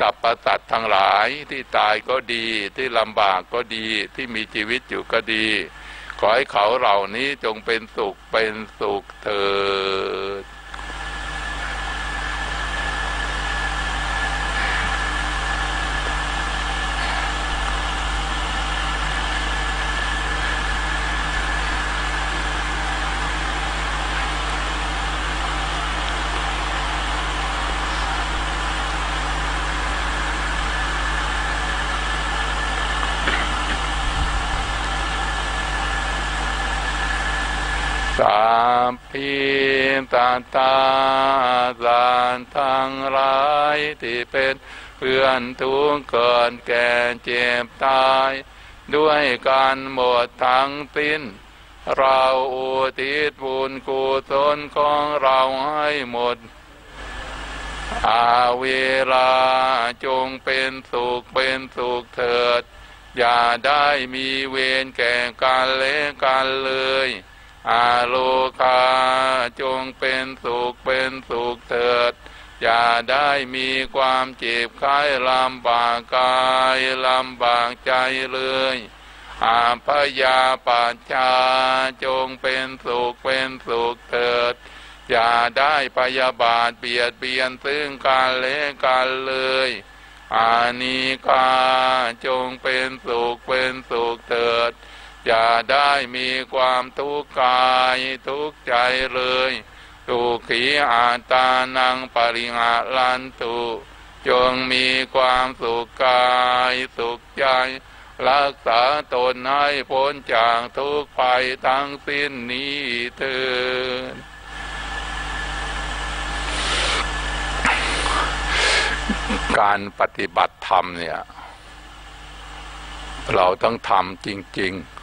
ตับประสัตทั้งหลายที่ตายก็ดีที่ลำบากก็ดีที่มีชีวิตอยู่ก็ดี ขอให้เขาเหล่านี้จงเป็นสุขเป็นสุขเถิดพิ ตาตาสารทั้งหลายที่เป็นเพื่อนทุกเกิดแก่เจ็บตาย ด้วยการหมดทั้งสิ้น เราอุทิศบุญกุศลของเราให้หมดอาเวลาจงเป็นสุขเป็นสุขเถิด อย่าได้มีเวรแก่กันและกันเลย อาโลคาจงเป็นสุขเป็นสุขเถิด อย่าได้มีความเจ็บไข้ลำบากกายลำบากใจเลยอาพยาปัจชาจงเป็นสุขเป็นสุขเถิด อย่าได้พยาบาทเบียดเบียนซึ่งกันและกันเลยอานิกาจงเป็นสุขเป็นสุขเถิด อย่าได้มีความทุกข์กายทุกข์ใจเลยทุขีอาตานังปริหาลันตุจงมีความสุขกายสุขใจ รักษาตนให้พ้นจากทุกข์ไปทั้งสิ้นนี้เถิดการปฏิบัติธรรมเนี่ย เราต้องทำจริง ๆ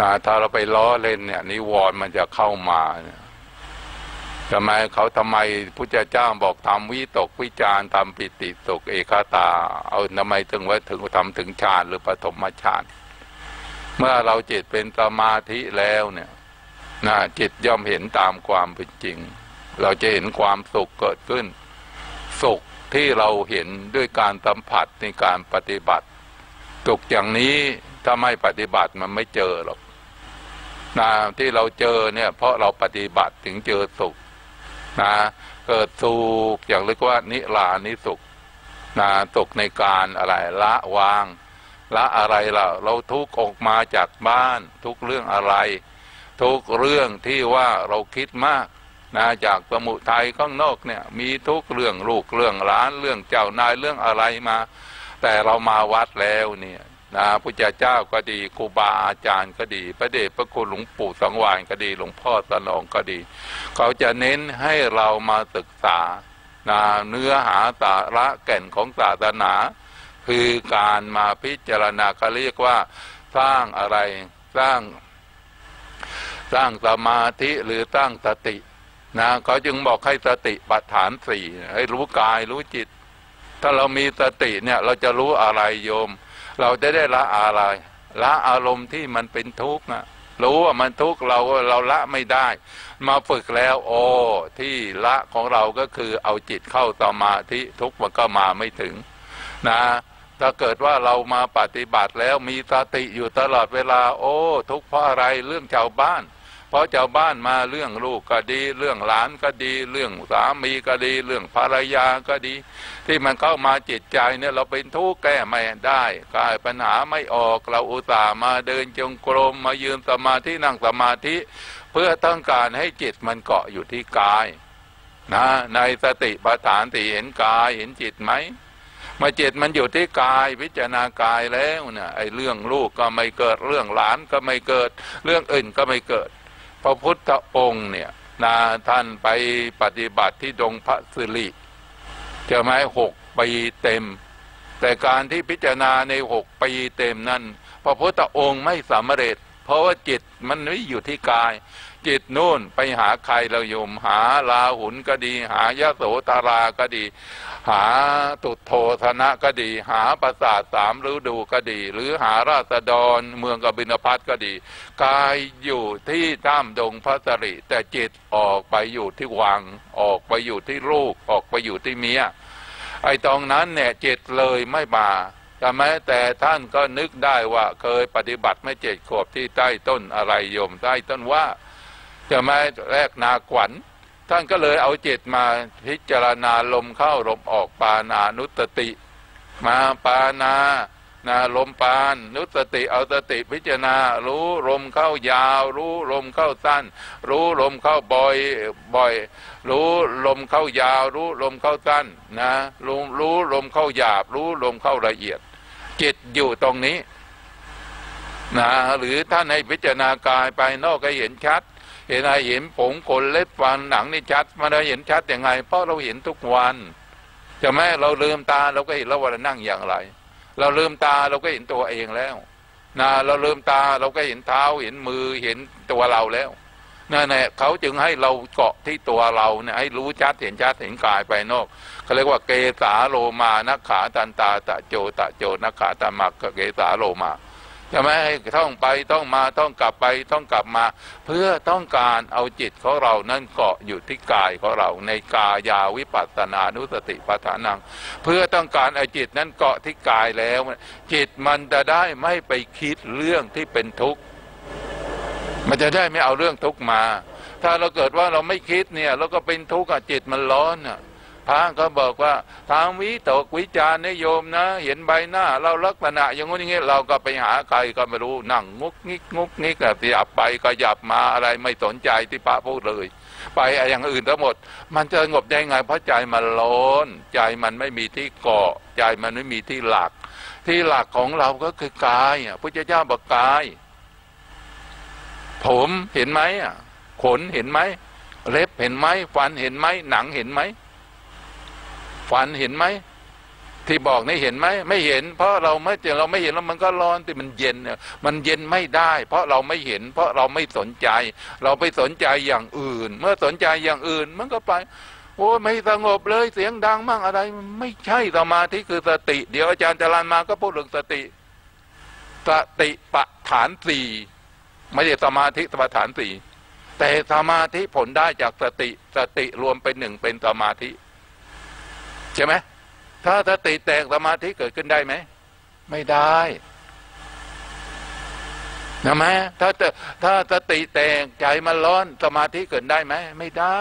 นะถ้าเราไปล้อเล่นเนี่ย นิวรณ์มันจะเข้ามาเนี่ยทำไมเขาทำไมพุทธเจ้าบอกทำวิตกวิจารทำปิติตกเอกาตา เอาทำไมถึงว่าถึงทำถึงฌานหรือปฐมฌานเมื่อเราจิตเป็นสมาธิแล้วเนี่ยนะจิตย่อมเห็นตามความเป็นจริง เราจะเห็นความสุขเกิดขึ้น สุขที่เราเห็นด้วยการสัมผัสในการปฏิบัติสุขอย่างนี้ถ้าไม่ปฏิบัติมันไม่เจอหรอก นะที่เราเจอเนี่ยเพราะเราปฏิบัติถึงเจอสุขนะเกิดสุขอย่างเรียกว่านิลานิสุขนะสุขในการอะไรละวาง ละอะไรล่ะเราทุกออกมาจากบ้าน ทุกเรื่องอะไร ทุกเรื่องที่ว่าเราคิดมากนะจากสมุทัยข้างนอกเนี่ยมีทุกเรื่องลูกเรื่องร้านเรื่องเจ้านายเรื่องอะไรมา แต่เรามาวัดแล้วเนี่ย นะพุทธเจ้าก็ดีครูบาอาจารย์ก็ดี พระเดชพระคุณหลวงปู่สังวานก็ดี หลวงพ่อสนองก็ดี เขาจะเน้นให้เรามาศึกษานะเนื้อหาสาระแก่นของศาสนา คือการมาพิจารณาก็เรียกว่าสร้างอะไรสร้าง สร้างสมาธิหรือสร้างสตินะเขาจึงบอกให้สติปัฏฐานสี่ให้รู้กายรู้จิต ถ้าเรามีสติเนี่ยเราจะรู้อะไรโยม เราจะได้ละอะไร ละอารมณ์ที่มันเป็นทุกข์นะรู้ว่ามันทุกข์เราเราละไม่ได้ มาฝึกแล้ว โอ้ที่ละของเราก็คือเอาจิตเข้าสมาธิทุกข์มันก็มาไม่ถึง นะถ้าเกิดว่าเรามาปฏิบัติแล้วมีสติอยู่ตลอดเวลา โอ้ ทุกข์เพราะอะไรเรื่องชาวบ้าน เพราะชาวบ้านมาเรื่องลูกก็ดี เรื่องหลานก็ดี เรื่องสามีก็ดี เรื่องภรรยาก็ดี ที่มันเข้ามาจิตใจเนี่ยเราเป็นทุกข์แก้ไม่ได้กายปัญหาไม่ออกเราอุตส่าห์มาเดินจงกรมมายืนสมาธินั่งสมาธิ เพื่อต้องการให้จิตมันเกาะอยู่ที่กายนะในสติปัฏฐานสี่เห็นกายเห็นจิตไหมมาจิตมันอยู่ที่กายพิจารณากายแล้วเนี่ยไอ้เรื่องลูกก็ไม่เกิดเรื่องหลานก็ไม่เกิด เรื่องอื่นก็ไม่เกิด พระพุทธองค์เนี่ยนาท่านไปปฏิบัติที่ดงพระสิริจะไหมหกปีเต็ม แต่การที่พิจารณาในหกปีเต็มนั้น พระพุทธองค์ไม่สำเร็จ เพราะว่าจิตมันไม่อยู่ที่กาย จิตนู่นไปหาใครเราโยมหาลาหุนก็ดี หายะโสตาราก็ดี หาตุโทธนะก็ดี หาประสาทสามฤดูก็ดี หรือหาราษฎรเมืองกบินพัทก็ดี กายอยู่ที่ถ้ำดงพระสริแต่จิตออกไปอยู่ที่วัง ออกไปอยู่ที่ลูก ออกไปอยู่ที่เมียไอ้ตรงนั้นเนี่ยจิตเลยไม่มาแต่แม้แต่ท่านก็นึกได้ว่าเคยปฏิบัติไม่เจ็ดขวบที่ใต้ต้นอะไรโยมใต้ต้นว่าจะแม้แรกนาขวัญ ท่านก็เลยเอาจิตมาพิจารณาลมเข้าลมออกปานานุตติ มาปานานะลมปานนุสติเอาสติพิจารณา รู้ลมเข้ายาว รู้ลมเข้าสั้น รู้ลมเข้าบ่อยบ่อย รู้ลมเข้ายาว รู้ลมเข้าสั้นนะรู้รู้ลมเข้าหยาบ รู้ลมเข้าละเอียด จิตอยู่ตรงนี้นะหรือท่านให้พิจารณากายไปนอกก็เห็นชัด เห็นอะไรเห็นผมขนเล็บฟันหนังนี่ชัดมันได้เห็นชัดยังไง เพราะเราเห็นทุกวันจะแม้เราลืมตาเราก็เห็นแล้วว่าเรานั่งอย่างไร เราลืมตาเราก็เห็นตัวเองแล้วนะเราลืมตาเราก็เห็นเท้าเห็นมือเห็นตัวเราแล้วนั่นแหละเขาจึงให้เราเกาะที่ตัวเราเนี่ยให้รู้ชัดเห็นชัดเห็นกายไปนอกเขาเรียกว่าเกสาโลมานักขาตันตาตะโจตะโจนักขาตามักเกสาโลมา จะไม่ให้ท่องไปต้องมาต้องกลับไปต้องกลับมา เพื่อต้องการเอาจิตของเรานั้นเกาะอยู่ที่กายของเราในกายาวิปัสสนานุสติปัฏฐานัง เพื่อต้องการเอาจิตนั้นเกาะที่กายแล้ว จิตมันจะได้ไม่ไปคิดเรื่องที่เป็นทุกข์มันจะได้ไม่เอาเรื่องทุกข์มา ถ้าเราเกิดว่าเราไม่คิดเนี่ยเราก็เป็นทุกข์จิตมันร้อนอะ พระก็บอกว่า ทางวิตกวิจารนิยมนะ เห็นใบหน้า เราลักษณะอย่างงี้อย่างงี้เราก็ไปหาใครก็ไม่รู้นั่งงุกงิกงุกงิกแบบหยับไปก็หยับมาอะไรไม่สนใจที่พระพูดเลย ไปอย่างอื่นทั้งหมด มันจะสงบได้ไงเพราะใจมันร้อนใจมันไม่มีที่เกาะใจมันไม่มีที่หลัก ที่หลักของเราก็คือกายพระเจ้าบอกกาย ผมเห็นไหมขนเห็นไหมเล็บเห็นไหมฟันเห็นไหมหนังเห็นไหม ฝันเห็นไหมที่บอกนี่เห็นไหมไม่เห็น เพราะเราไม่เจอเราไม่เห็นแล้วมันก็ร้อนแต่มันเย็นเนี่ยมันเย็นไม่ได้ เพราะเราไม่เห็น เพราะเราไม่สนใจ เราไปสนใจอย่างอื่น เมื่อสนใจอย่างอื่นมันก็ไปโอ้ไม่สงบเลยเสียงดังมั่งอะไร ไม่ใช่สมาธิคือสติ เดี๋ยวอาจารย์จรันมาก็พูดเรื่องสติ สติปฐานสี่ไม่ใช่สมาธิสมาฐานสี่แต่สมาธิผลได้จากสติสติรวมเป็นหนึ่งเป็นสมาธิ ใช่ไหมถ้าสติแตกสมาธิเกิดขึ้นได้ไหม ไม่ได้นะไหมถ้าถ้าสติแตกใจมันร้อนสมาธิเกิดได้ไหม ไม่ได้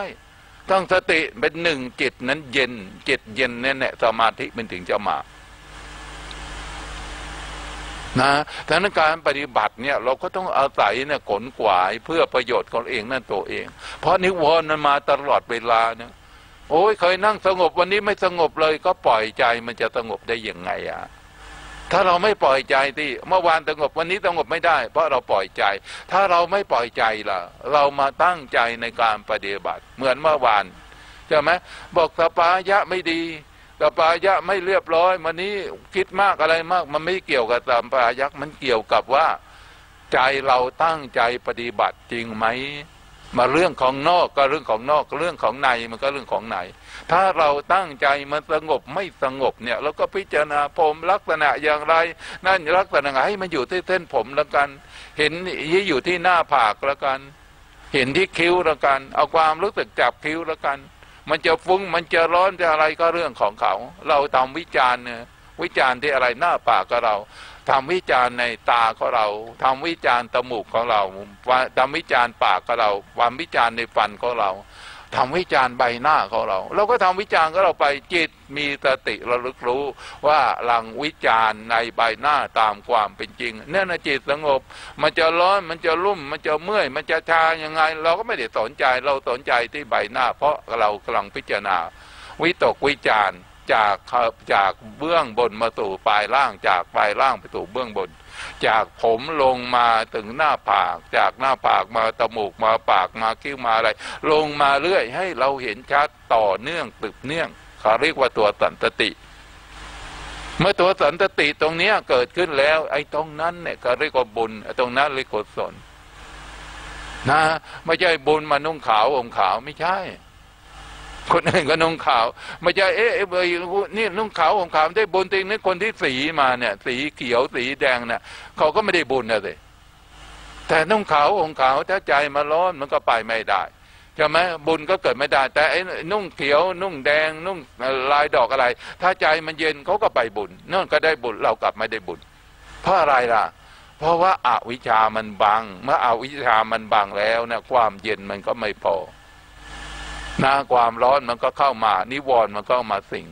ต้องสติเป็นหนึ่งจิตนั้นเย็นจิตเย็นนั่นแหละสมาธิมันถึงจะมานะดังนั้นการปฏิบัติเนี่ยเราก็ต้องอาศัยเนี่ยขนขวายเพื่อประโยชน์ของเองนั่นตัวเอง เพราะนิวรณ์มันมาตลอดเวลาเนี่ย โอ้ยเคยนั่งสงบวันนี้ไม่สงบเลย ก็ปล่อยใจมันจะสงบได้ยังไงอะถ้าเราไม่ปล่อยใจที่เมื่อวานสงบวันนี้สงบไม่ได้ เพราะเราปล่อยใจ ถ้าเราไม่ปล่อยใจล่ะ เรามาตั้งใจในการปฏิบัติ เหมือนเมื่อวานใช่ไหมบอกสปายะไม่ดีสปายะไม่เรียบร้อยวันนี้คิดมากอะไรมาก มันไม่เกี่ยวกับสปายะมันเกี่ยวกับว่า ใจเราตั้งใจปฏิบัติจริงไหม มาเรื่องของนอกก็เรื่องของนอกเรื่องของในมันก็เรื่องของในถ้าเราตั้งใจมันสงบไม่สงบเนี่ยเราก็พิจารณาผมลักษณะอย่างไร นั่นลักษณะให้มันอยู่ที่เส้นผมแล้วกัน เห็นที่อยู่ที่หน้าผากแล้วกัน เห็นที่คิ้วแล้วกัน เอาความรู้สึกจับคิ้วแล้วกัน มันจะฟุ้งมันจะร้อนจะอะไรก็เรื่องของเขา เราทำวิจารณ์เนี่ยวิจารณ์ที่อะไรหน้าปากก็เรา ทำวิจารณ์ในตาของเราทำวิจารณ์ตมูกของเราทำวิจารณ์ปากของเราความวิจารณ์ในฟันของเราทำวิจารณ์ใบหน้าของเรา เราก็ทำวิจารณ์ของเราไปจิตมีสติระลึกรู้ว่าหลังวิจารณ์ในใบหน้าตามความเป็นจริงเนี่ยนะจิตสงบ มันจะร้อนมันจะรุ่มมันจะเมื่อย มันจะชายังไง เราก็ไม่ได้สนใจเราสนใจที่ใบหน้า เพราะเรากำลังพิจารณาวิตกวิจารณ์ จากจากเบื้องบนมาสู่ปลายล่างจากปลายล่างไปสู่เบื้องบน จากผมลงมาถึงหน้าผาก จากหน้าผากมาตมูกมาปากมาคิ้วมาอะไร ลงมาเรื่อยให้เราเห็นชัดต่อเนื่องตึกเนื่องเขาเรียกว่าตัวสันตติ เมื่อตัวสันตติตรงนี้เกิดขึ้นแล้ว ไอ้ตรงนั้นเนี่ยเขาเรียกว่าบุญตรงนั้นเรียกกุศลนะไม่ใช่บุญมานุ่งขาวอมขาวไม่ใช่ คนอื่นก็นุ่งขาวไม่ใช่เอ๊ะเบยนี่นุ่งขาวผมขาวได้บุญจริงนี่คนที่สีมาเนี่ย สีเขียวสีแดงเนี่ยเขาก็ไม่ได้บุญนะสิแต่นุ่งขาวองขาวถ้าใจมาร้อนมันก็ไปไม่ได้ใช่ไหมบุญก็เกิดไม่ได้ แต่ไอ้นุ่งเขียว นุ่งแดง นุ่งลายดอกอะไร ถ้าใจมันเย็นเขาก็ไปบุญนั่นก็ได้บุญเรากลับไม่ได้บุญ เพราะอะไรล่ะ เพราะว่าอาวิชามันบัง เมื่ออวิชามันบังแล้วนะความเย็นมันก็ไม่พอ นะความร้อนมันก็เข้ามา นิวรณ์มันก็มาสิง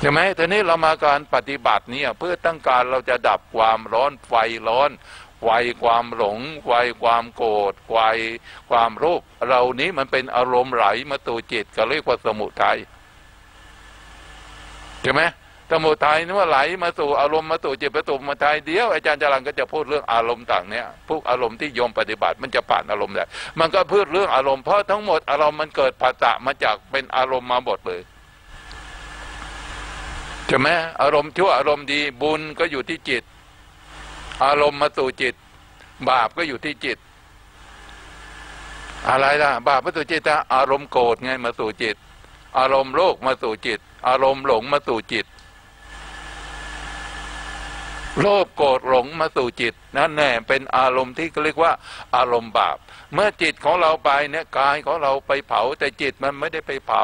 ใช่ไหมทีนี้เรามาการปฏิบัติเนี่ยเพื่อตั้งการเราจะดับความร้อนไฟร้อนไฟความหลงไฟความโกรธไฟความรูปเรานี้มันเป็นอารมณ์ไหลมาตัวจิตก็เรียกว่าสมุทัยใช่ไหม สมุทัยนี่ว่าไหลมาสู่อารมณ์มาสู่จิตประตูมาทัยเดียวอาจารย์จรังก็จะพูดเรื่องอารมณ์ต่างเนี้ยพวกอารมณ์ที่โยมปฏิบัติมันจะผ่านอารมณ์ได้มันก็พูดเรื่องอารมณ์เพราะทั้งหมดอารมณ์มันเกิดผัสสะมาจากเป็นอารมณ์มาหมดเลยใช่ไหมอารมณ์ชั่วอารมณ์ดีบุญก็อยู่ที่จิต อารมณ์มาสู่จิต บาปก็อยู่ที่จิต อะไรล่ะ บาปมาสู่จิตอารมณ์โกรธไงมาสู่จิต อารมณ์โลภมาสู่จิต อารมณ์หลงมาสู่จิต โลภโกรธหลงมาสู่จิตนั่นแน่เป็นอารมณ์ที่เรียกว่าอารมณ์บาป เมื่อจิตของเราไปเนี่ยกายของเราไปเผา แต่จิตมันไม่ได้ไปเผา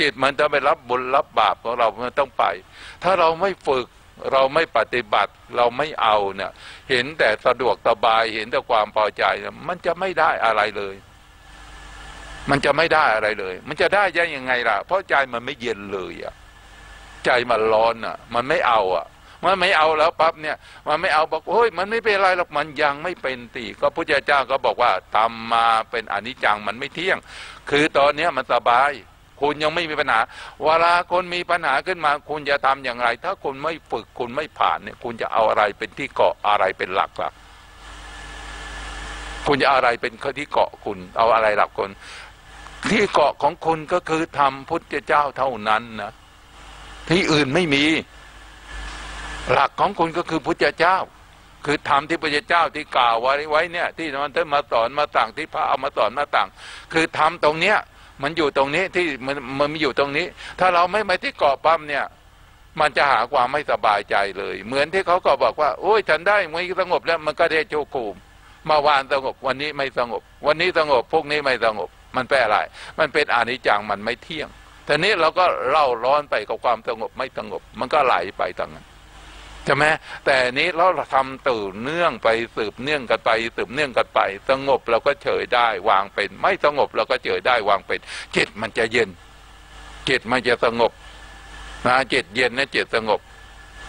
จิตมันจะไปรับบุญรับบาปของเรามันต้องไป ถ้าเราไม่ฝึกเราไม่ปฏิบัติเราไม่เอาเนี่ยเห็นแต่สะดวกสบายเห็นแต่ความพอใจ มันจะไม่ได้อะไรเลย มันจะไม่ได้อะไรเลย มันจะได้ยังไงล่ะ เพราะใจมันไม่เย็นเลยอะใจมันร้อนอะ มันไม่เอาอะ มันไม่เอาแล้วปั๊บเนี่ย มันไม่เอาบอกเฮ้ยมันไม่เป็นไรหรอกมันยังไม่เป็นตีก็พระเจ้าก็บอกว่าทำมาเป็นอนิจจังมันไม่เที่ยง คือตอนเนี้ยมันสบาย คุณยังไม่มีปัญหา เวลาคนมีปัญหาขึ้นมา คุณจะทำอย่างไร ถ้าคุณไม่ฝึกคุณไม่ผ่านเนี่ย คุณจะเอาอะไรเป็นที่เกาะอะไรเป็นหลักล่ะคุณจะอะไรเป็นข้อที่เกาะคุณ เอาอะไรหลักคน ที่เกาะของคุณก็คือทำพุทธเจ้าเท่านั้นนะที่อื่นไม่มี หลักของคุณก็คือพุทธเจ้า คือธรรมที่พระเจ้าที่กล่าวไว้ไว้เนี่ย ที่มันท่านมาสอนมาต่างที่พระเอามาสอนมาต่าง คือธรรมตรงเนี้ยมันอยู่ตรงนี้ที่มันมันมีอยู่ตรงนี้ ถ้าเราไม่ไปที่เกาะปั๊มเนี่ย มันจะหาความไม่สบายใจเลย เหมือนที่เขาก็บอกว่า โอ้ยฉันได้มันสงบแล้วมันก็ได้โชคูมมาวานสงบวันนี้ไม่สงบ วันนี้สงบพวกนี้ไม่สงบ มันแปลอะไร มันเป็นอนิจจังมันไม่เที่ยงทีนี้เราก็เล่าร้อนไปกับความสงบไม่สงบ มันก็ไหลไปต่างนั้น ใช่ไหมแต่นี้เราทำตื่นเนื่องไปสืบเนื่องกันไป สืบเนื่องกันไป สงบเราก็เฉยได้วางเป็น ไม่สงบเราก็เฉยได้วางเป็นจิตมันจะเย็นจิตมันจะสงบนะจิตเย็นนะจิตสงบ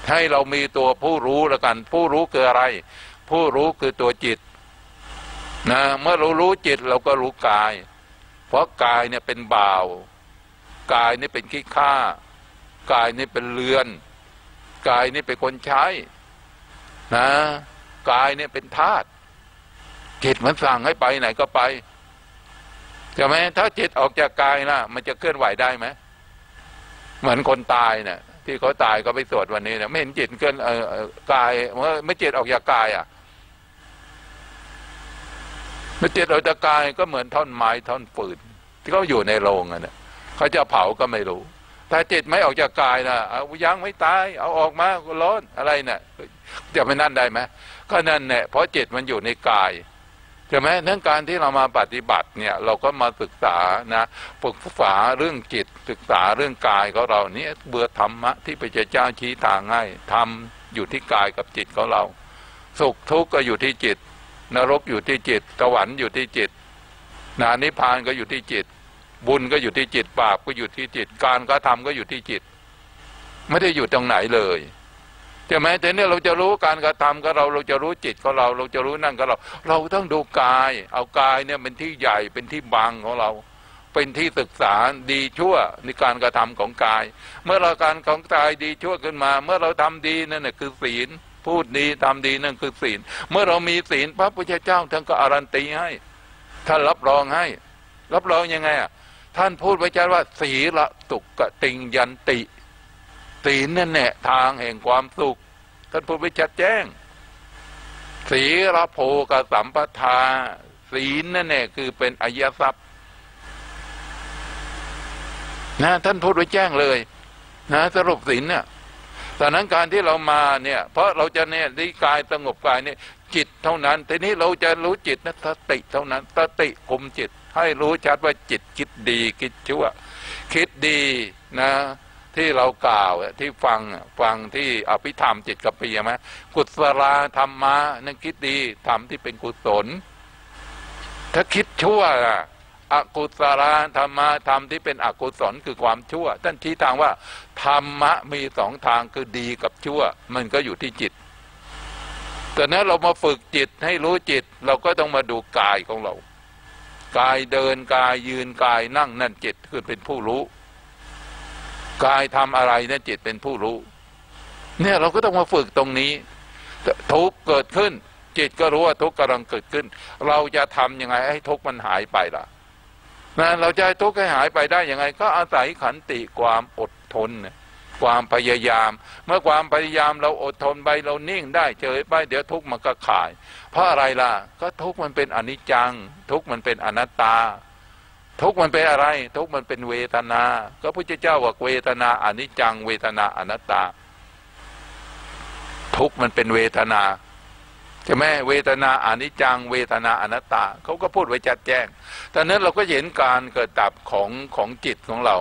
ให้เรามีตัวผู้รู้แล้วกัน ผู้รู้คืออะไร ผู้รู้คือตัวจิตนะเมื่อเรารู้จิตเราก็รู้กาย เพราะกายเนี่ยเป็นบ่าว กายนี่เป็นขี้ข้ากายนี่เป็นเรือน กายนี่เป็นคนใช้นะกายเนี่ยเป็นธาตุจิตมันสั่งให้ไปไหนก็ไปใช่ไหมถ้าจิตออกจากกายนะมันจะเคลื่อนไหวได้ไหมเหมือนคนตายเนะี่ยที่เขาตายก็ไปสวดวันนี้เนะไม่เห็นจิตเคลื่อนเออกายเมื่อไม่จิตออกจากกายอะเมื่อจิตออกจากกายก็เหมือนท่อนไม้ท่อนฟืนที่เขาอยู่ในโรงอะเนี่ยเขาจะเผาก็ไม่รู้ ถ้าจิตไม่ออกจากกายนะเอายังไม่ตาย เอาออกมาก็ร้อนอะไรเนะี่ยจะไม่นั่นได้ไหมก็นั่นแหละเพราะจิตมันอยู่ในกายใช่ไหมเนื่องการที่เรามาปฏิบัติเนี่ยเราก็มาศึกษานะฝึกษาเรื่องจิตศึกษาเรื่องกายของเราเนี่ยเบื่อธรรมะที่พระเจ้าชี้ทางให้ทำอยู่ที่กายกับจิตของเรา สุขทุกข์ก็อยู่ที่จิต นรกอยู่ที่จิตสวรรค์อยู่ที่จิตนานิพพานก็อยู่ที่จิต บุญก็อยู่ที่จิตบาปก็อยู่ที่จิต การกระทำก็อยู่ที่จิต ไม่ได้อยู่ตรงไหนเลยใช่ไหมแต่เนี่ยเราจะรู้การกระทำก็เราเราจะรู้จิตของเราเราจะรู้นั่นก็เรา เราต้องดูกาย เอากายเนี่ยเป็นที่ใหญ่เป็นที่บางของเรา เป็นที่ศึกษาดีชั่วในการกระทำของกาย เมื่อเราการของกายดีชั่วขึ้นมา เมื่อเราทำดีนั่นแหละคือศีลพูดดีทำดีนั่นคือศีล เมื่อเรามีศีลพระพุทธเจ้าท่านก็อารันตีให้ท่านรับรองให้ รับรองยังไงอะ ท่านพูดไว้ชัดว่า สีละตุกติงยันติ ศีลนั่นแหละทางแห่งความสุข ท่านพูดไว้ชัดแจ้ง สีละโพกสัมปทา ศีลนั่นแหละคือเป็นอายทรัพย์นะท่านพูดไว้แจ้งเลยนะสรุปศีลเนี่ยตอนนั้นการที่เรามาเนี่ย เพราะเราจะเนี่ยดีกายสงบกายเนี่ยจิตเท่านั้น ทีนี้เราจะรู้จิตนะสติเท่านั้นสติคุมจิต ให้รู้ชัดว่าจิตคิดดีคิดชั่ว คิดดีนะ ที่เรากล่าวที่ฟังฟังที่อภิธรรมจิตกับปีไหมกุศลธรรมะนั่นคิดดีทำที่เป็นกุศล ถ้าคิดชั่วอะอกุศลธรรมะธรรมที่เป็นอกุศลคือความชั่วท่านชี้ทางว่า ธรรมะมีสองทางคือดีกับชั่ว มันก็อยู่ที่จิตแต่นั้นเรามาฝึกจิตให้รู้จิต เราก็ต้องมาดูกายของเรา กายเดินกายยืนกายนั่งนั่นจิตคือเป็นผู้รู้ กายทำอะไรนั่นจิตเป็นผู้รู้ เนี่ยเราก็ต้องมาฝึกตรงนี้ ทุกเกิดขึ้น จิตก็รู้ว่าทุกกำลังเกิดขึ้น เราจะทำยังไงให้ทุกมันหายไปล่ะนะเราจะทุกข์ให้หายไปได้ยังไง ก็อาศัยขันติความอดทน ความพยายาม เมื่อความพยายามเราอดทนไปเรานิ่งได้เฉยไปเดี๋ยวทุกข์มันก็ขาย เพราะอะไรล่ะ ก็ทุกข์มันเป็นอนิจจัง ทุกข์มันเป็นอนัตตา ทุกข์มันเป็นอะไร ทุกข์มันเป็นเวทนา ก็พระเจ้าว่าเวทนาอนิจจัง เวทนาอนัตตา ทุกข์มันเป็นเวทนาใช่ไหมเวทนาอนิจจัง เวทนาอนัตตาเขาก็พูดไว้จัดแจ้งแตอนนั้นเราก็เห็นการเกิดดับของของจิตของเรา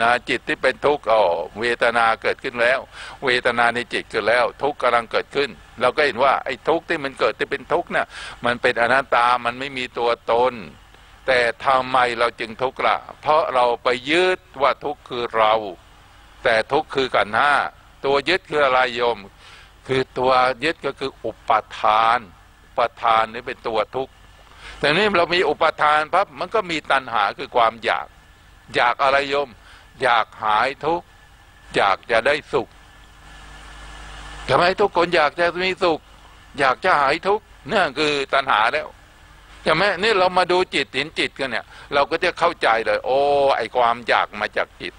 นะจิตที่เป็นทุกข์อ๋อเวทนาเกิดขึ้นแล้ว เวทนาในจิตเกิดแล้ว ทุกข์กำลังเกิดขึ้น เราก็เห็นว่าไอ้ทุกข์ที่มันเกิดที่เป็นทุกข์เนี่ยมันเป็นอนัตตามันไม่มีตัวตน แต่ทำไมเราจึงทุกข์ละเพราะเราไปยึดว่าทุกข์คือเรา แต่ทุกข์คือกันห้าตัวยึดคืออะไรโยม คือตัวยึดก็คืออุปทาน อุปทานนี่เป็นตัวทุกข์แต่นี่เรามีอุปทานปั๊บมันก็มีตัณหาคือความอยาก อยากอะไรโยม อยากหายทุกข์อยากจะได้สุขทำไมทุกคนอยากจะมีสุข อยากจะหายทุกข์นี่คือตัณหาแล้วใช่ไหมนี่เรามาดูจิตเห็นจิตกันเนี่ย เราก็จะเข้าใจเลย โอ้ไอความอยากมาจากจิต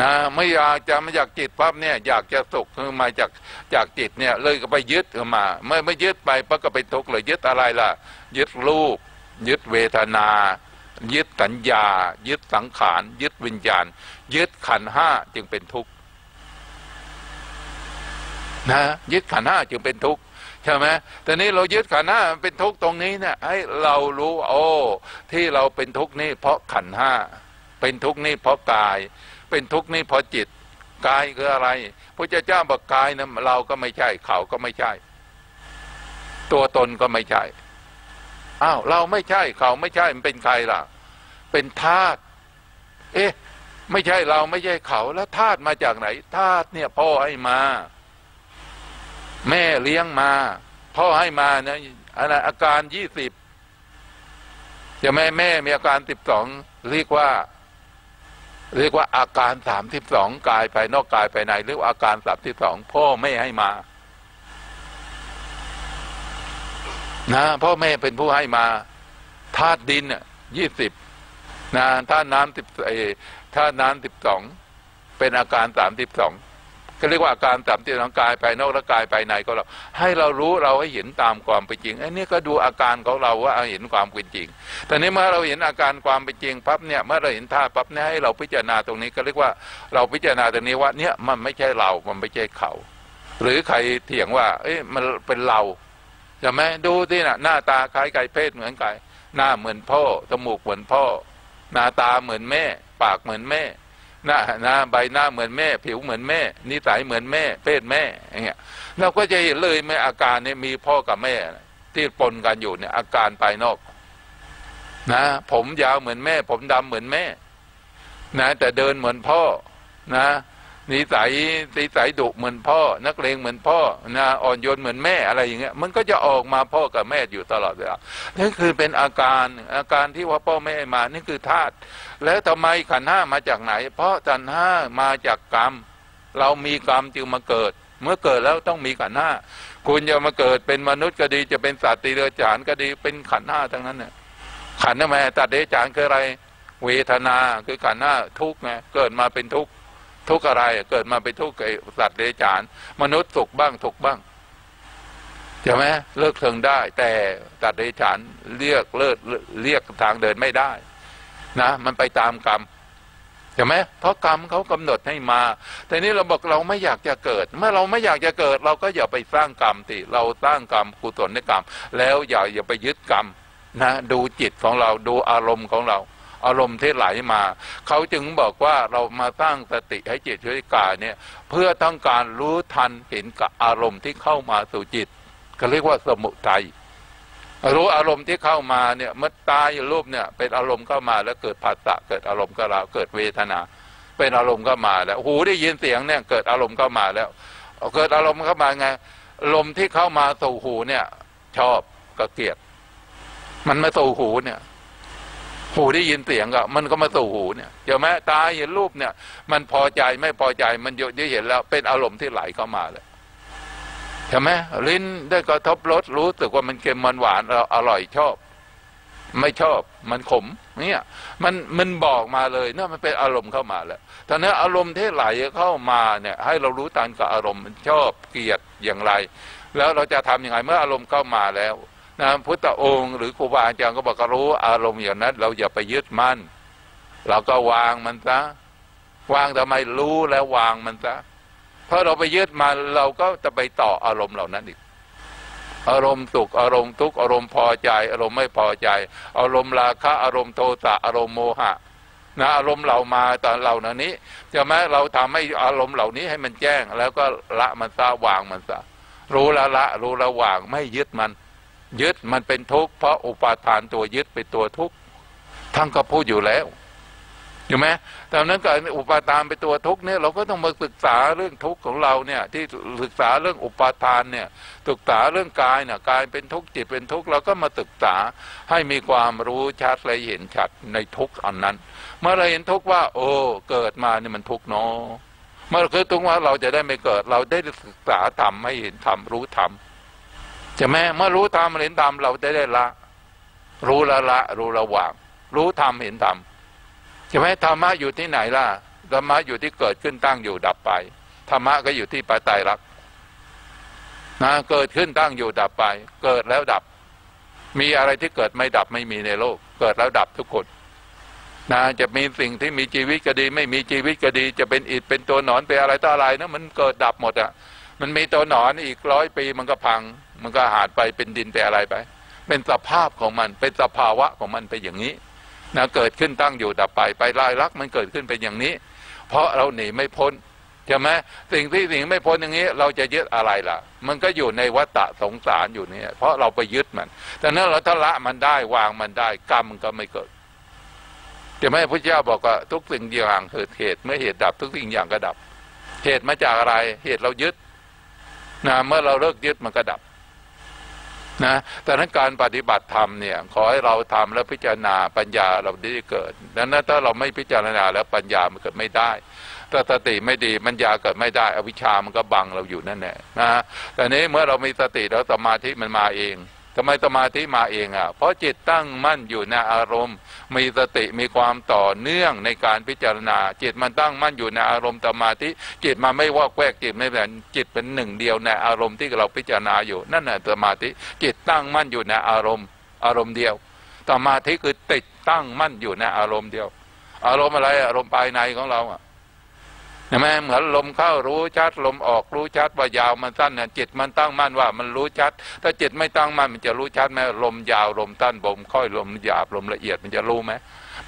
นะไม่อยากจะมาจากจิตปั๊บเนี่ยอยากจะสุขคือมาจากจากจิตเนี่ย เลยก็ไปยึดมาเมื่อไม่ยึดไปปั๊บก็ไปทุกข์เลยยึดอะไรล่ะ ยึดรูป ยึดเวทนา ยึดสัญญา ยึดสังขาร ยึดวิญญาณ ยึดขันห้าจึงเป็นทุกข์นะยึดขันห้าจึงเป็นทุกข์ใช่ไหมแต่นี้เรายึดขันห้าเป็นทุกข์ตรงนี้เนี่ยให้เรารู้โอ้ที่เราเป็นทุกข์นี่เพราะขันห้าเป็นทุกข์นี่เพราะกาย เป็นทุกข์นี่เพอจิตกายคืออะไรพระเจ้าบอกกายนะเราก็ไม่ใช่เขาก็ไม่ใช่ ตัวตนก็ไม่ใช่ อ้าวเราไม่ใช่เขาไม่ใช่มันเป็นใครล่ะ เป็นธาตุเอ๊ะ ไม่ใช่เราไม่ใช่เขาแล้วธาตุมาจากไหนธาตุเนี่ยพ่อให้มา แม่เลี้ยงมา พ่อให้มาเนะอะไรอาการยี่สิบจะแม่แม่มีอาการสิบสองเรียกว่า เรียกว่าอาการสามสิบสองกายภายนอกกายภายในเรียกว่าอาการสามสิบสองพ่อไม่ให้มา นะพ่อแม่เป็นผู้ให้มาธาตุดินยี่สิบนะธาตุน้ำสิบเอธาตุน้ำสิบสองเป็นอาการสามสิบสองก็เรียกว่าอาการสามที่ร่างกายภายนอกและกายภายในก็เรา ให้เรารู้เราให้เห็นตามความเป็นจริงไอ้นี่ก็ดูอาการของเราว่าเห็นความเป็นจริง แต่นี้เมื่อเราเห็นอาการความเป็นจริงปั๊บเนี่ยเมื่อเราเห็นท่าปั๊บเนี่ยให้เราพิจารณาตรงนี้ก็เรียกว่าเราพิจารณาตรงนี้ว่าเนี่ยมันไม่ใช่เรา มันไม่ใช่เขา หรือใครเถียงว่า เอ้ยมันเป็นเรา จะไหมดูที่น่ะหน้าตาคล้ายไก่เพศเหมือนไก่หน้าเหมือนพ่อจมูกเหมือนพ่อ หน้าตาเหมือนแม่ ปากเหมือนแม่ หน้าหน้าใบหน้าเหมือนแม่ ผิวเหมือนแม่นิสัยเหมือนแม่ เพศแม่อย่างเงี้ยเราก็จะเห็นเลยไม่อาการเนี่ยมีพ่อกับแม่ ที่ปนกันอยู่เนี่ยอาการภายนอกนะผมยาวเหมือนแม่ ผมดำเหมือนแม่ นะ แต่เดินเหมือนพ่อนะ นิสัยนิสัยดุเหมือนพ่อ นักเลงเหมือนพ่อนะอ่อนโยนเหมือนแม่อะไรอย่างเงี้ยมันก็จะออกมาพ่อกับแม่อยู่ตลอดเวลานี่คือเป็นอาการอาการที่ว่าพ่อแม่มานี่คือธาตุแล้วทำไมขันห้ามาจากไหน เพราะขันห้ามาจากกรรม เรามีกรรมจึงมาเกิด เมื่อเกิดแล้วต้องมีขันห้าคุณจะมาเกิดเป็นมนุษย์ก็ดีจะเป็นสัตว์ตีเรือจานก็ดีเป็นขันห้าทั้งนั้นเนี่ยขันทำไมตัดเดจานคืออะไร เวทนาคือขันห้าทุกไงเกิดมาเป็นทุกข์ ทุกอะไรเกิดมาเป็นทุกข์ไอสัตว์เดรัจฉาน มนุษย์สุขบ้างทุกบ้างใช่ไหมเลิกเทิงได้ แต่สัตว์เดรัจฉานเรียกเลิกเรียกทางเดินไม่ได้ นะ มันไปตามกรรมใช่ไหมเพราะกรรมเขากำหนดให้มา แต่นี้เราบอกเราไม่อยากจะเกิด เมื่อเราไม่อยากจะเกิด เราก็อย่าไปสร้างกรรมติเราสร้างกรรมกุศลในกรรม แล้วอย่าอย่าไปยึดกรรมนะดูจิตของเราดูอารมณ์ของเรา อารมณ์ที่ไหลมา เขาจึงบอกว่าเรามาสร้างสติให้จิตช่วยกายเนี่ยเพื่อต้องการรู้ทันเห็นกับอารมณ์ที่เข้ามาสู่จิตก็เรียกว่าสมุทัยรู้อารมณ์ที่เข้ามาเนี่ยเมื่อตายอยู่รูปเนี่ยเป็นอารมณ์เข้ามาแล้วเกิดผัสสะเกิดอารมณ์ก็เราเกิดเวทนา เป็นอารมณ์ก็มาแล้วหูได้ยินเสียงเนี่ยเกิดอารมณ์เข้ามาแล้ว เกิดอารมณ์เข้ามาไงลมที่เข้ามาสู่หูเนี่ยชอบก็เกลียดมันมาสู่หูเนี่ย หูได้ยินเสียงก็มันก็มาสู่หูเนี่ยเดี๋ยวแม้ตาเห็นรูปเนี่ย มันพอใจไม่พอใจมันเยอะเห็นแล้ว เป็นอารมณ์ที่ไหลเข้ามาเลยใช่ไหมลิ้นได้กระทบรสรู้สึกว่ามันเค็มมันหวานเราอร่อยชอบ ไม่ชอบมันขมเนี่ยมันมันบอกมาเลยเนี่ยมันเป็นอารมณ์เข้ามาแล้วตอนนี้อารมณ์ที่ไหลเข้ามาเนี่ย ให้เรารู้ตามกับอารมณ์มันชอบเกลียดอย่างไร แล้วเราจะทํำยังไงเมื่ออารมณ์เข้ามาแล้ว นะพุทธองค์ หรือครูบาอาจารย์ก็บอกรู้อารมณ์อย่างนั้น เราอย่าไปยึดมั่นเราก็วางมันซะวางทำไมรู้แล้ววางมันซะพราะเราไปยึดมาเราก็จะไปต่ออารมณ์เหล่านั้นอีก อารมณ์สุขอารมณ์ทุกข์อารมณ์พอใจ อารมณ์ไม่พอใจ อารมณ์ราคะอารมณ์โทสะอารมณ์โมหะนะอารมณ์เรามาตอนเหล่านี้จะแม้เราทำให้อารมณ์เหล่านี้ให้มันแจ้ง แล้วก็ละมันซะวางมันซะรู้ละละรู้ละวางไม่ยึดมัน ยึดมันเป็นทุกข์เพราะอุปาทานตัวยึดเป็นตัวทุกข์ทั้งก็พูดอยู่แล้วอยู่ไหมแต่นั้นก็อุปาทานเป็นตัวทุกข์เนี่ยเราก็ต้องมาศึกษาเรื่องทุกข์ของเราเนี่ย ที่ศึกษาเรื่องอุปาทานเนี่ย ศึกษาเรื่องกายเนี่ยกายเป็นทุกข์จิตเป็นทุกข์เราก็มาศึกษาให้มีความรู้ชัดและเห็นชัดในทุกข์อันนั้น เมื่อเราเห็นทุกข์ว่า โอ้เกิดมานี่มันทุกข์เนาะเมื่อคือตรงว่าเราจะได้ไม่เกิด เราได้ศึกษาธรรมให้เห็นธรรมรู้ธรรม จะแม้เมื่อรู้ธรรมเห็นธรรมเราได้ได้ละ รู้ละละ รู้ระวาง รู้ธรรมเห็นธรรมใช่ไหมธรรมะอยู่ที่ไหนล่ะธรรมะอยู่ที่เกิดขึ้นตั้งอยู่ดับไปธรรมะก็อยู่ที่ปาตายรักนะเกิดขึ้นตั้งอยู่ดับไป เกิดแล้วดับ มีอะไรที่เกิดไม่ดับไม่มีในโลก เกิดแล้วดับทุกคนนะจะมีสิ่งที่มีชีวิตก็ดี ไม่มีชีวิตก็ดี จะเป็นอิฐเป็นตัวหนอนเป็นอะไรต่ออะไรนะมันเกิดดับหมดอะ มันมีตัวหนอนอีกร้อยปีมันก็พัง มันก็หาดไปเป็นดินไปอะไรไป เป็นสภาพของมันเป็นสภาวะของมันไปอย่างนี้นะเกิดขึ้นตั้งอยู่ดับไปไปลายลักมันเกิดขึ้นเป็นอย่างนี้ เพราะเราหนีไม่พ้นใช่ไหมสิ่งที่สิ่งไม่พ้นอย่างนี้ เราจะยึดอะไรล่ะ มันก็อยู่ในวัฏสงสารอยู่เนี่ยเพราะเราไปยึดมันแต่นั้นเราถ้าละมันได้วางมันได้กรรมมันก็ไม่เกิดจะไม่พระเจ้าบอกว่าทุกสิ่งอย่างเกิดเหตุเมื่อเหตุดับทุกสิ่งอย่างก็ดับ เหตุมาจากอะไรเหตุเรายึด นะเมื่อเราเลิกยึดมันก็ดับนะแต่นั้นการปฏิบัติธรรมเนี่ยขอให้เราทำแล้วพิจารณาปัญญาเราได้เกิดดังนั้นถ้าเราไม่พิจารณาแล้วปัญญามันเกิดไม่ได้ถ้าสติไม่ดีปัญญาเกิดไม่ได้ อวิชามันก็บังเราอยู่นั่นแหละนะแต่นี้เมื่อเรามีสติแล้วสมาธิมันมาเอง ทำไมสมาธิมาเองอะเพราะจิตตั้งมั่นอยู่ในอารมณ์ มีสติมีความต่อเนื่องในการพิจารณา จิตมันตั้งมั่นอยู่ในอารมณ์สมาธิจิตมันไม่วอกแวกจิตไม่แบบจิตเป็นหนึ่งเดียวในอารมณ์ที่เราพิจารณาอยู่นั่นแหละสมาธิจิตตั้งมั่นอยู่ในอารมณ์ อารมณ์เดียวสมาธิคือติดตั้งมั่นอยู่ในอารมณ์เดียว อารมณ์อะไรอารมณ์ภายในของเราอะ ใช่ไหมเหมือนลมเข้ารู้ชัดลมออกรู้ชัดว่ายาวมันสั้นเนี่ยจิตมันตั้งมั่นว่ามันรู้ชัด ถ้าจิตไม่ตั้งมั่นมันจะรู้ชัดไหมลมยาวลมตั้นลมค่อยลมหยาบลมละเอียดมันจะรู้ไหม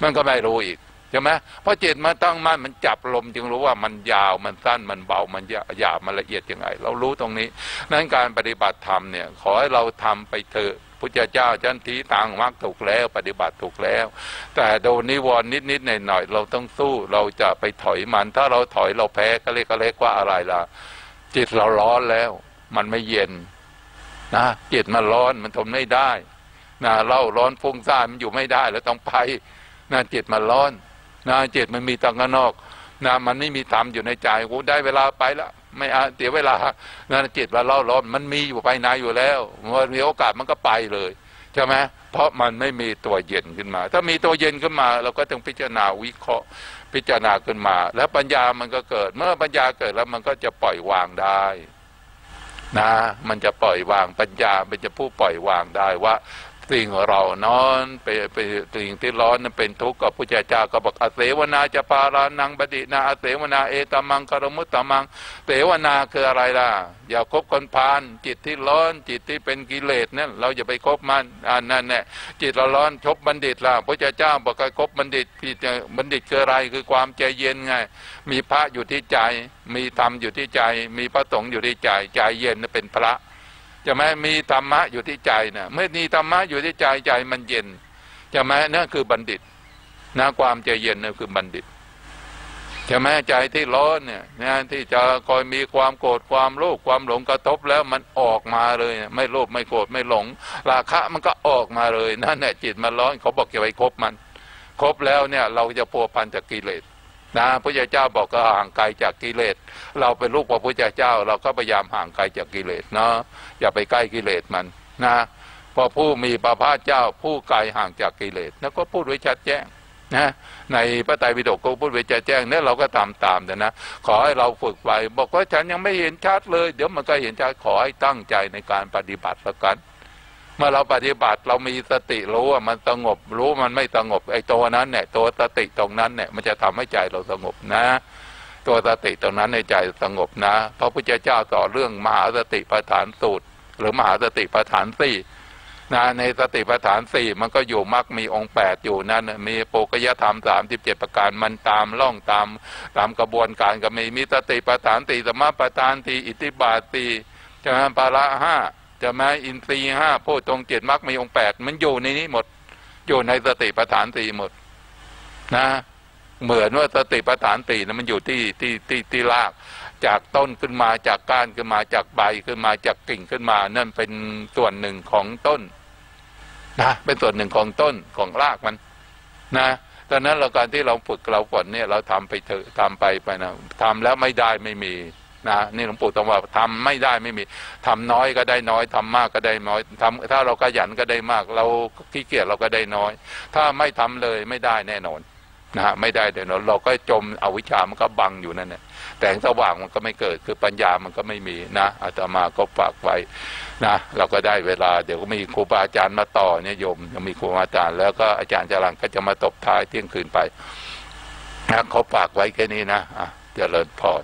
มันก็ไม่รู้อีก ใช่ไหมเพราะจิตมันตั้งมั่นมันจับลมจึงรู้ว่ามันยาวมันสั้นมันเบามันหยาบมันละเอียดยังไง เรารู้ตรงนี้นั้นการปฏิบัติธรรมเนี่ยขอให้เราทำไปเถอะพุทธเจ้าจันทีต่างมักถูกแล้ว ปฏิบัติถูกแล้ว แต่โดนนิวรณ์นิดๆหน่อยๆเราต้องสู้เราจะไปถอยมัน ถ้าเราถอยเราแพ้ก็เรียกก็เรียกว่าอะไรล่ะ จิตเราร้อนแล้ว มันไม่เย็นนะจิตมันร้อนมันทนไม่ได้นะเล่าร้อนฟุ้งซ่านมันอยู่ไม่ได้แล้วต้องไปนะจิตมันร้อน นะจิตมันมีตังนอกนะมันไม่มีธรรมอยู่ในใจกูได้เวลาไปล้วไม่เอาเสียเวลานั่นจิตว่าเล่าร้อนมันมีอยู่ไปนาอยู่แล้วมันมีโอกาสมันก็ไปเลยใช่ไหมเพราะมันไม่มีตัวเย็นขึ้นมา ถ้ามีตัวเย็นขึ้นมา เราก็ต้องพิจารณาวิเคราะห์ พิจารณาขึ้นมา แล้วปัญญามันก็เกิด เมื่อปัญญาเกิดแล้วมันก็จะปล่อยวางได้นะมันจะปล่อยวางปัญญาเป็นจะผู้ปล่อยวางได้ว่า สิ่งเรานอนไปไปสิ่งที่ร้อนนั้นเป็นทุกข์กับพุทธเจ้าก็บอกอเสวนาจะปารานังบดินาอเสวนาเอตมังคารมุตตมังเสวนาคืออะไรล่ะ อย่าคบคนพาลจิตที่ร้อนจิตที่เป็นกิเลสนั่นเราอย่าไปคบมันอันนั้นเนี่ยจิตเราร้อนชบบัณฑิตล่ะพุทธเจ้าบอกให้คบบัณฑิตบัณฑิตคืออะไรคือความใจเย็นไง มีพระอยู่ที่ใจ มีธรรมอยู่ที่ใจ มีพระสงฆ์อยู่ที่ใจใจเย็นเป็นพระ จะไหมมีธรรมะอยู่ที่ใจนะเมื่อมีธรรมะอยู่ที่ใจใจมันเย็นจะไหมนั่นคือบัณฑิตนะความใจเย็นนั่นคือบัณฑิตจะไหมใจที่ร้อนเนี่ยนะที่จะคอยมีความโกรธความโลภความหลงกระทบแล้วมันออกมาเลย ไม่โลภไม่โกรธไม่หลง ราคะมันก็ออกมาเลยนั่นแหละจิตมันร้อนเขาบอกอย่าไปคบมันคบแล้วเนี่ยเราจะพัวพันจากกิเลส นะพระเจ้าบอกก็ห่างไกลจากกิเลส เราเป็นลูกพระพุทธเจ้า เราก็พยายามห่างไกลจากกิเลสเนาะอย่าไปใกล้กิเลสมันนะพอผู้มีพระภาคเจ้า ผู้ไกลห่างจากกิเลสแล้วก็พูดไว้ชัดแจ้งนะในพระไตรปิฎกก็พูดไว้ชัดแจ้งเนี่ยเราก็ตามตามแต่นะ ขอให้เราฝึกไป บอกว่าฉันยังไม่เห็นชัดเลย เดี๋ยวมันก็เห็นชัดขอให้ตั้งใจในการปฏิบัติละกัน เมื่อเราปฏิบัติเรามีสติรู้ว่ามันสงบ รู้มันไม่สงบไอ้ตัวนั้นเนี่ยตัวสติตรงนั้นเนี่ยมันจะทำให้ใจเราสงบนะ ตัวสติตรงนั้นในใจสงบนะพระพุทธเจ้าต่อเรื่องมหาสติปัฏฐานสูตร หรือมหาสติปัฏฐานสี่นะในสติปัฏฐานสี่มันก็อยู่มักมีองค์แปดอยู่นั่นมีโปกยธรรมสามสิบเจ็ดประการมันตามล่องตามตามกระบวนการก็มีมีสติปัฏฐานสี่สมาปัฏฐานสี่อิทธิบาทสี่จะมปาระห้า จะมาอินทรีห้าโพตรงเจ็ดมรรคมีองแปดมันอยู่ในนี้หมด อยู่ในสติปัฏฐานสี่หมด นะ เหมือนว่าสติปัฏฐานสี่นะมันอยู่ที่ที่ที่ที่ราก จากต้นขึ้นมาจากก้านขึ้นมาจากใบขึ้นมาจากกิ่งขึ้นมา นั่นเป็นส่วนหนึ่งของต้น นะเป็นส่วนหนึ่งของต้นของรากมัน นะดังนั้นเราการที่เราฝึกเราฝนเนี่ยเราทำไปเถอะทำไปไปนะทำแล้วไม่ได้ไม่มี นะนี่หลวงปู่ต้องว่าทำไม่ได้ไม่มีทำน้อยก็ได้น้อยทำมากก็ได้น้อยทำถ้าเราขยันก็ได้มาก เราขี้เกียจเราก็ได้น้อย ถ้าไม่ทำเลยไม่ได้แน่นอนนะฮะไม่ได้แน่นอนเราก็จมอวิชามันก็บังอยู่นั่นแหละแต่สว่างมันก็ไม่เกิดคือปัญญามันก็ไม่มีนะอาตมาก็ฝากไว้นะเราก็ได้เวลาเดี๋ยวก็มีครูบาอาจารย์มาต่อเนี่ยโยมยังมีครูบาอาจารย์แล้วก็อาจารย์จรังก็จะมาตบท้ายเที่ยงคืนไปนะเขาฝากไว้แค่นี้นะอะเจริญพร